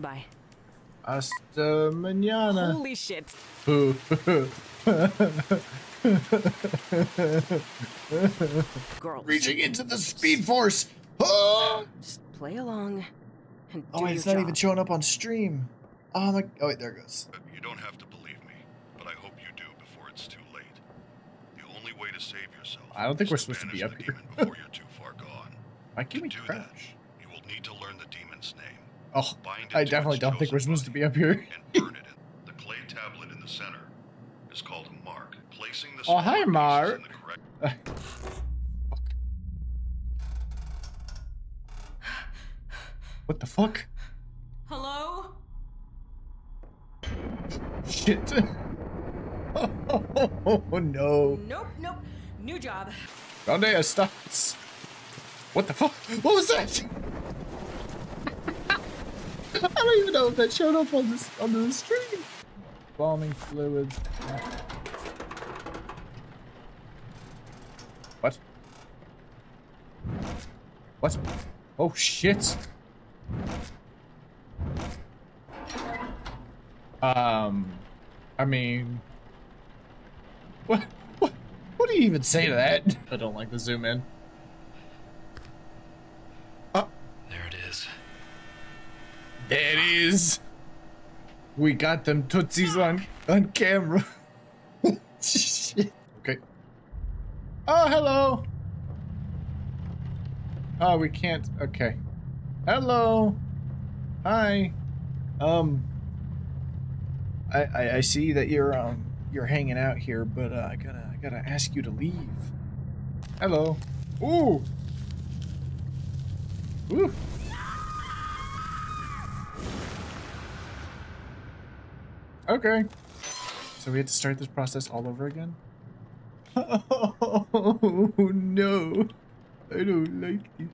Bye. Hasta mañana. Holy shit. Girls. Reaching into the speed force. Oh, Just play along and oh, do oh wait, your it's not job. even showing up on stream. Oh my, oh wait, there it goes. Uh, you don't have to believe me, but I hope you do before it's too late. The only way to save yourself. I don't think we're supposed to be up here. demon before you're too far gone. Why can't we do crash? that, you will need to learn the demon's name. Oh, Bind it I definitely don't think we're supposed to be up here. and burn it in. The clay tablet in the center is called a mark. Placing the Oh, hi, smaller Mark. in the correct What the fuck? Hello? Shit. Oh no. Nope, nope. New job. Donde estás? What the fuck? What was that? I don't even know if that showed up on this on the stream. Embalming fluids. What? What? Oh shit. Um, I mean, what? What? What do you even say to that? I don't like the zoom in. There it is. There it is. We got them tootsies on on camera. Okay. Oh, hello. Oh, we can't. Okay. Hello. Hi. Um. I, I I see that you're um you're hanging out here, but uh, I gotta I gotta ask you to leave. Hello. Ooh. Ooh. Okay. So we had to start this process all over again? Oh no. I don't like this.